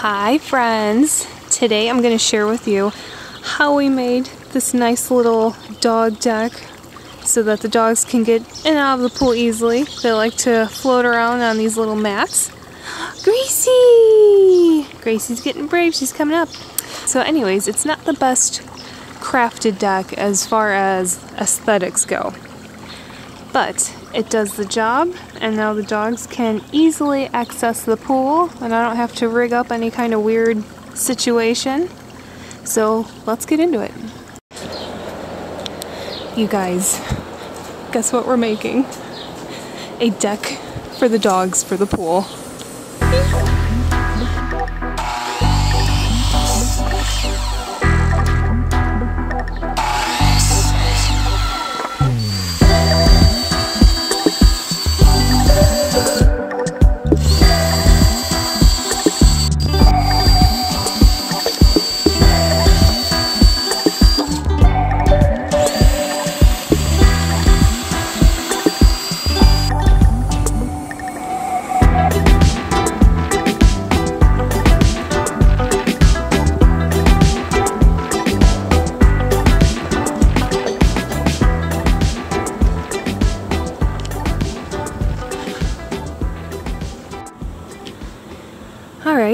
Hi friends! Today I'm going to share with you how we made this nice little dog deck so that the dogs can get in and out of the pool easily. They like to float around on these little mats. Gracie! Gracie's getting brave, she's coming up. So anyways, it's not the best crafted deck as far as aesthetics go. But it does the job and now the dogs can easily access the pool and I don't have to rig up any kind of weird situation. So let's get into it. You guys, guess what we're making? A deck for the dogs for the pool.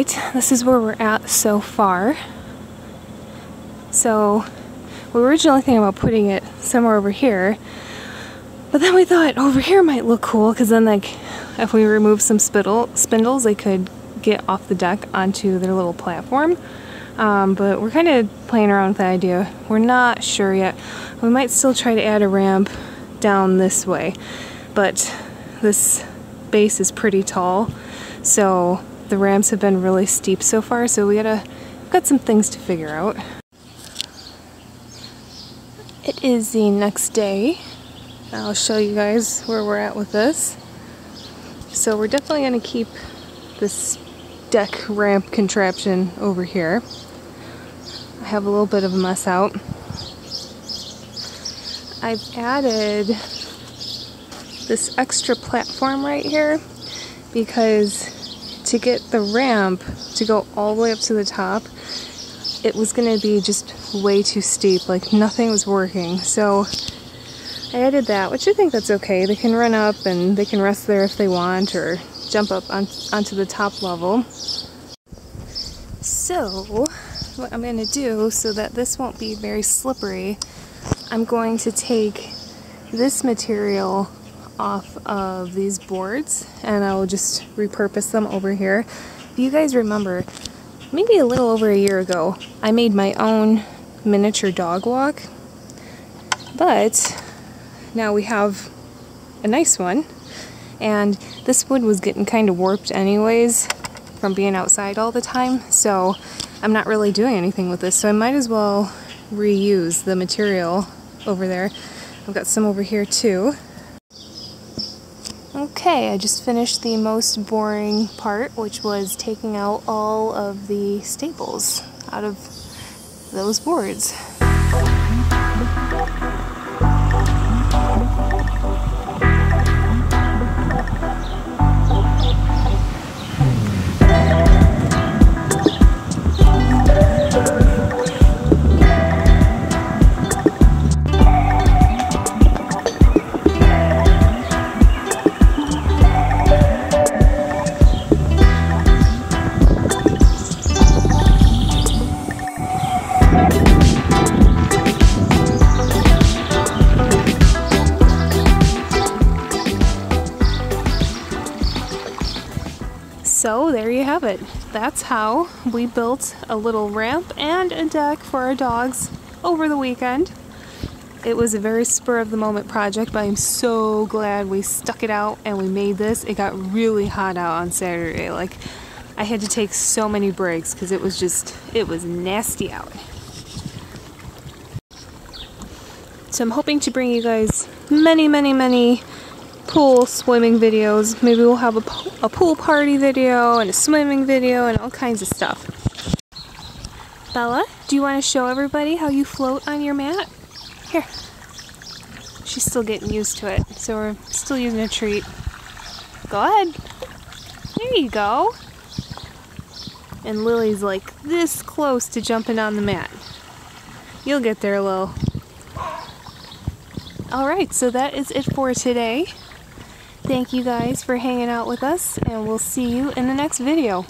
Alright, this is where we're at so far. So, we were originally thinking about putting it somewhere over here, but then we thought over here might look cool because then like if we remove some spindle, spindles they could get off the deck onto their little platform. Um, but we're kind of playing around with the idea. We're not sure yet. We might still try to add a ramp down this way, but this base is pretty tall, so the ramps have been really steep so far, so we gotta got some things to figure out. It is the next day. I'll show you guys where we're at with this. So we're definitely gonna keep this deck ramp contraption over here. I have a little bit of a mess out. I've added this extra platform right here because to get the ramp to go all the way up to the top, it was going to be just way too steep. Like nothing was working. So I added that, which I think that's okay. They can run up and they can rest there if they want or jump up on, onto the top level. So what I'm going to do so that this won't be very slippery, I'm going to take this material off of these boards and I will just repurpose them over here. If you guys remember, maybe a little over a year ago, I made my own miniature dog walk, but now we have a nice one and this wood was getting kind of warped anyways from being outside all the time so I'm not really doing anything with this so I might as well reuse the material over there. I've got some over here too Okay, I just finished the most boring part, which was taking out all of the staples out of those boards. There you have it. That's how we built a little ramp and a deck for our dogs over the weekend. It was a very spur of the moment project, but I'm so glad we stuck it out and we made this. It got really hot out on Saturday. Like, I had to take so many breaks because it was just, it was nasty out. So I'm hoping to bring you guys many, many, many pool swimming videos. Maybe we'll have a, a pool party video and a swimming video and all kinds of stuff. Bella, do you want to show everybody how you float on your mat? Here. She's still getting used to it, so we're still using a treat. Go ahead. There you go. And Lily's like this close to jumping on the mat. You'll get there, Lil. Alright, so that is it for today. Thank you guys for hanging out with us, and we'll see you in the next video.